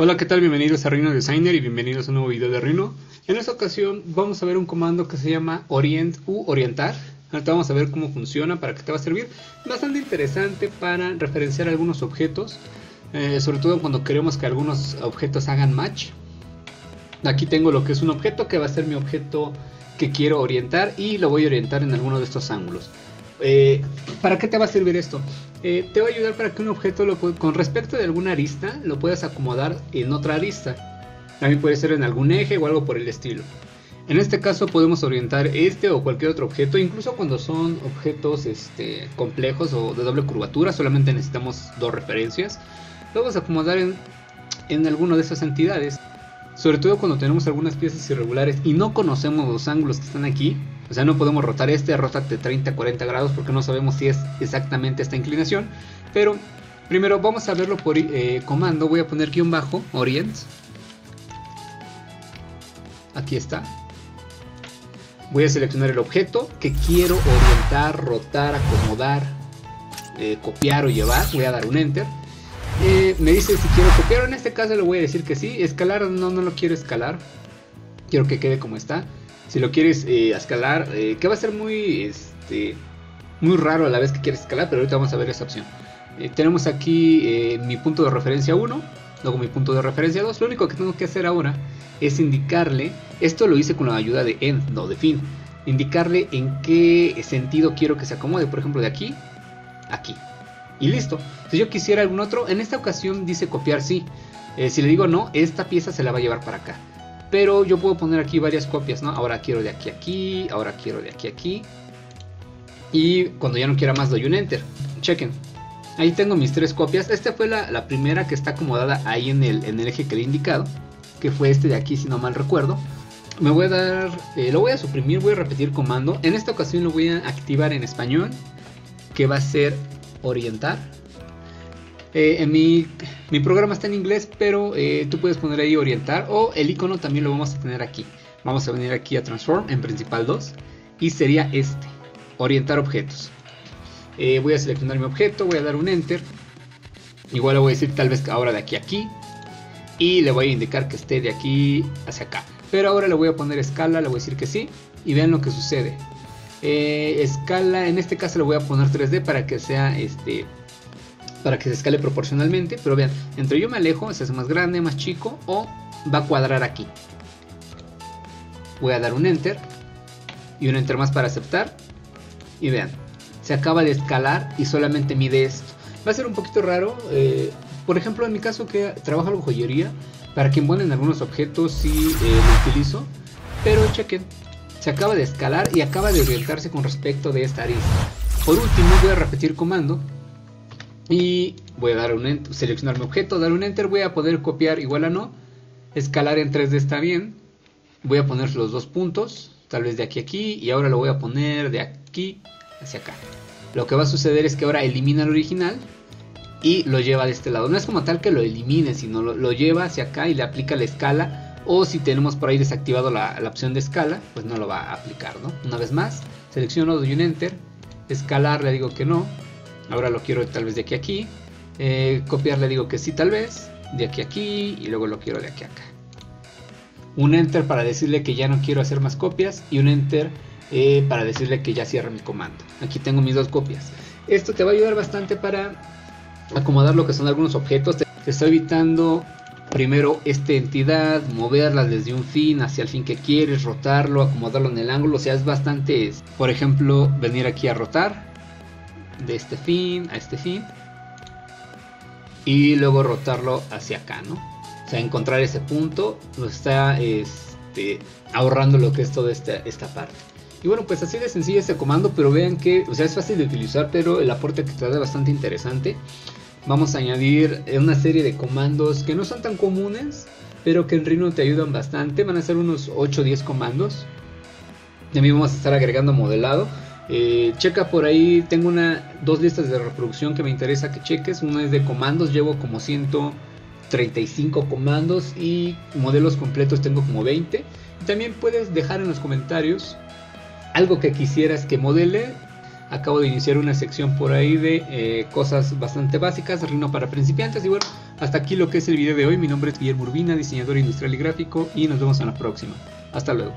Hola, ¿qué tal? Bienvenidos a Rhino Designer y bienvenidos a un nuevo video de Rhino. En esta ocasión vamos a ver un comando que se llama orient u orientar. Ahorita vamos a ver cómo funciona, para qué te va a servir. Bastante interesante para referenciar algunos objetos, eh, sobre todo cuando queremos que algunos objetos hagan match. Aquí tengo lo que es un objeto que va a ser mi objeto que quiero orientar y lo voy a orientar en alguno de estos ángulos. Eh, ¿Para qué te va a servir esto? Eh, te va a ayudar para que un objeto lo, con respecto de alguna arista lo puedas acomodar en otra arista. También puede ser en algún eje o algo por el estilo. En este caso podemos orientar este o cualquier otro objeto, incluso cuando son objetos este, complejos o de doble curvatura, solamente necesitamos dos referencias. Lo vamos a acomodar en, en alguna de esas entidades. Sobre todo cuando tenemos algunas piezas irregulares y no conocemos los ángulos que están aquí, o sea, no podemos rotar este, rotate 30, 40 grados porque no sabemos si es exactamente esta inclinación. Pero primero vamos a verlo por eh, comando. Voy a poner guion bajo, orient. Aquí está. Voy a seleccionar el objeto que quiero orientar, rotar, acomodar, eh, copiar o llevar. Voy a dar un enter. Eh, me dice si quiero copiar. En este caso le voy a decir que sí. Escalar, no, no lo quiero escalar. Quiero que quede como está si lo quieres eh, escalar, eh, que va a ser muy, este, muy raro a la vez que quieres escalar, pero ahorita vamos a ver esa opción. Eh, tenemos aquí mi punto de referencia 1, luego mi punto de referencia 2. Lo único que tengo que hacer ahora es indicarle, esto lo hice con la ayuda de end, no de fin, indicarle en qué sentido quiero que se acomode, por ejemplo, de aquí, aquí. Y listo. Si yo quisiera algún otro, en esta ocasión dice copiar sí. si le digo no, esta pieza se la va a llevar para acá. Pero yo puedo poner aquí varias copias, ¿no? Ahora quiero de aquí a aquí, ahora quiero de aquí a aquí. Y cuando ya no quiera más doy un enter. Chequen. Ahí tengo mis tres copias. Esta fue la, primera que está acomodada ahí en el, en el, eje que le he indicado. Que fue este de aquí, si no mal recuerdo. Me voy a dar, eh, lo voy a suprimir, voy a repetir comando. En esta ocasión lo voy a activar en español. Que va a ser orientar. Eh, en mi, programa está en inglés, pero eh, tú puedes poner ahí orientar o el icono también lo vamos a tener aquí. Vamos a venir aquí a Transform en Principal 2 y sería este, orientar objetos. Eh, voy a seleccionar mi objeto, voy a dar un Enter. Igual le voy a decir tal vez ahora de aquí a aquí. Y le voy a indicar que esté de aquí hacia acá. Pero ahora le voy a poner escala, le voy a decir que sí. Y vean lo que sucede. escala, en este caso le voy a poner 3D para que sea este, para que se escale proporcionalmente. Pero vean, entre yo me alejo, se hace más grande, más chico o va a cuadrar aquí. Voy a dar un enter y un enter más para aceptar. Y vean, se acaba de escalar y solamente mide esto. Va a ser un poquito raro. Eh, por ejemplo, en mi caso que trabajo en joyería, para que en algunos objetos sí eh, lo utilizo. Pero chequen, se acaba de escalar y acaba de orientarse con respecto de esta arista. Por último voy a repetir comando y voy a dar un enter, seleccionar mi objeto, dar un enter, voy a poder copiar igual a no, escalar en 3D está bien, voy a poner los dos puntos, tal vez de aquí a aquí, y ahora lo voy a poner de aquí hacia acá. Lo que va a suceder es que ahora elimina el original y lo lleva de este lado. No es como tal que lo elimine, sino lo, lleva hacia acá y le aplica la escala. O si tenemos por ahí desactivado la, la, opción de escala, pues no lo va a aplicar, ¿no? Una vez más, selecciono, doy un enter, escalar le digo que no, Ahora lo quiero tal vez de aquí a aquí. Eh, copiar le digo que sí tal vez. De aquí a aquí. Y luego lo quiero de aquí a acá. Un enter para decirle que ya no quiero hacer más copias. Y un enter eh, para decirle que ya cierra mi comando. Aquí tengo mis dos copias. Esto te va a ayudar bastante para acomodar lo que son algunos objetos. Te, está evitando primero esta entidad, moverla desde un fin hacia el fin que quieres, rotarlo, acomodarlo en el ángulo. O sea, es bastante, por ejemplo, venir aquí a rotar de este fin a este fin y luego rotarlo hacia acá, ¿no? O sea, encontrar ese punto nos está este, ahorrando lo que es toda esta, esta parte. Y bueno, pues así de sencillo este comando, pero vean que, o sea, es fácil de utilizar, pero el aporte que trae es bastante interesante. Vamos a añadir una serie de comandos que no son tan comunes, pero que en Rhino te ayudan bastante. Van a ser unos 8 o 10 comandos. También vamos a estar agregando modelado. Eh, checa por ahí, tengo una, dos listas de reproducción que me interesa que cheques. Una es de comandos, llevo como 135 comandos y modelos completos tengo como 20. también puedes dejar en los comentarios algo que quisieras que modele. Acabo de iniciar una sección por ahí de eh, cosas bastante básicas, Rhino para principiantes. Y bueno, hasta aquí lo que es el video de hoy. Mi nombre es Guillermo Urbina, diseñador industrial y gráfico, y nos vemos en la próxima. Hasta luego.